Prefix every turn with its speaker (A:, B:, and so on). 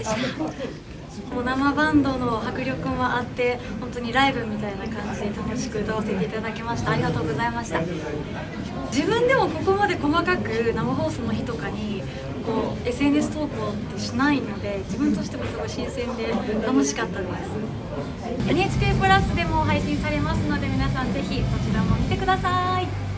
A: でしたもう生バンドの迫力もあって本当にライブみたいな感じで楽しく歌わせていただきましたありがとうございました自分でもここまで細かく生放送の日とかにこう SNS 投稿ってしないので自分としてもすごい新鮮で楽しかったです。NHK プラスでも配信されますので皆さんぜひそちらも見てください。